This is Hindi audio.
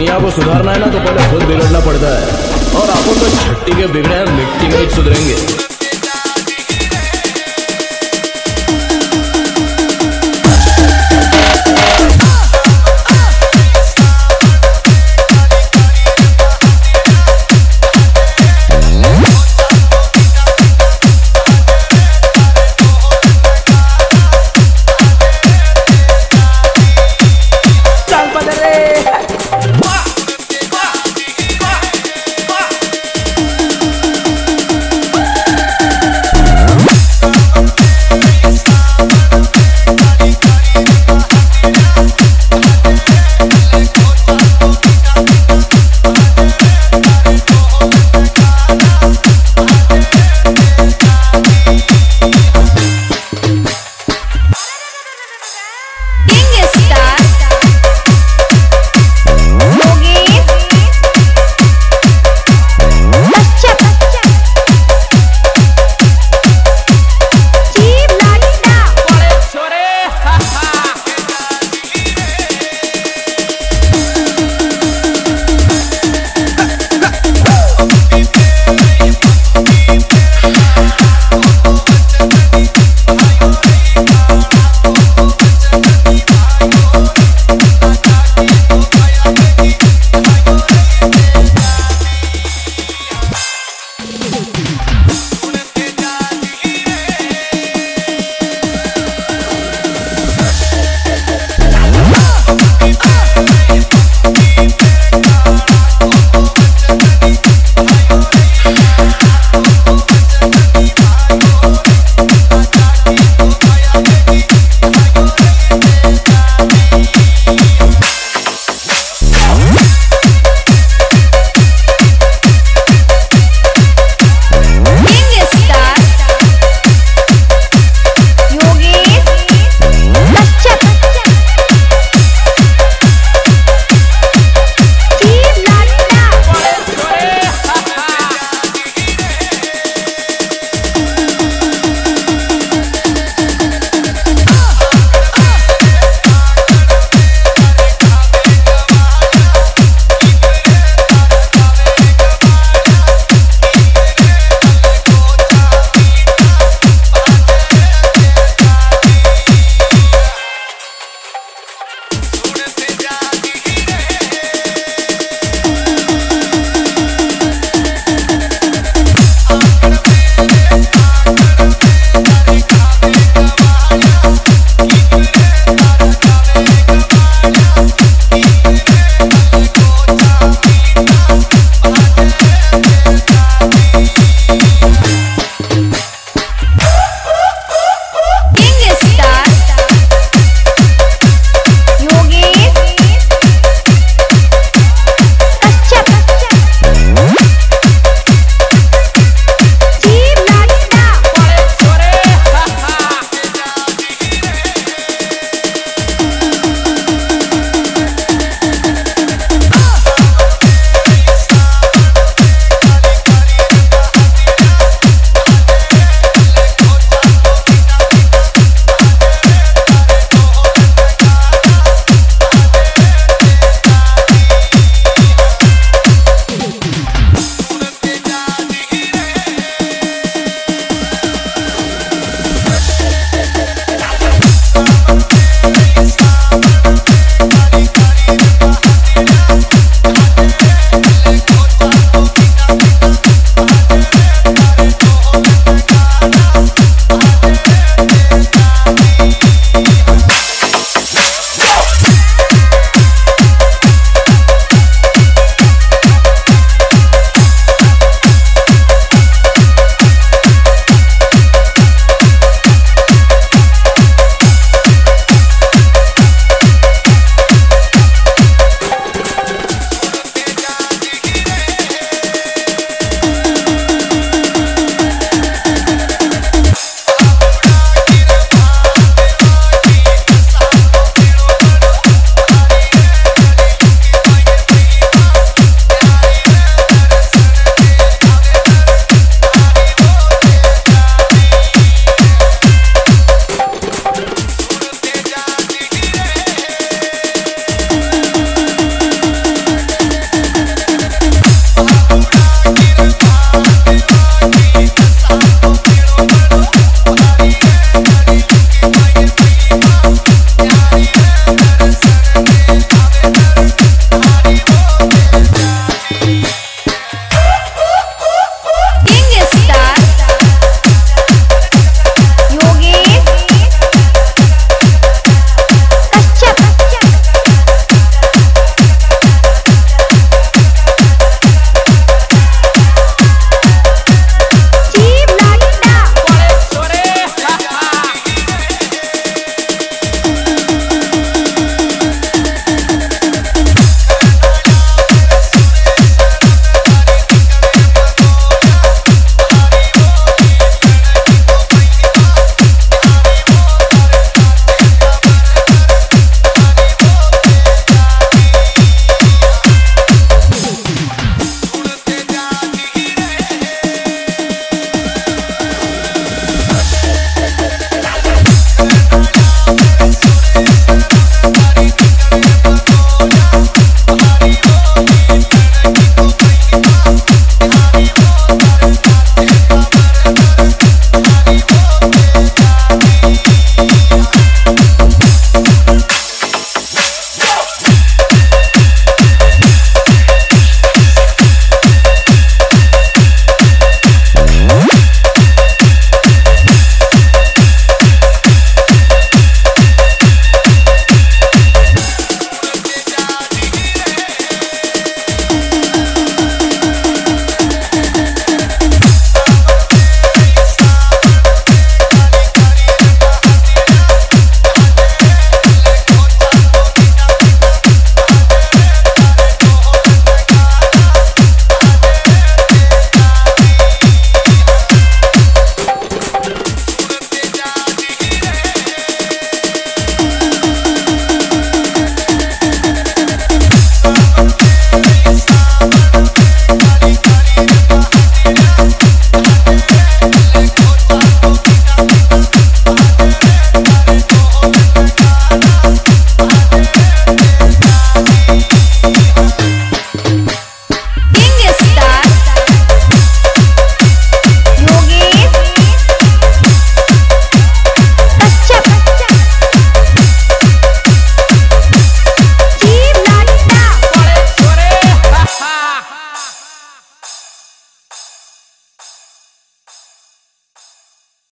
दुनिया को सुधारना है ना तो पहले खुद बिगड़ना पड़ता है। और आपको तो छट्टी के बिगड़े मिट्टी में ही सुधरेंगे।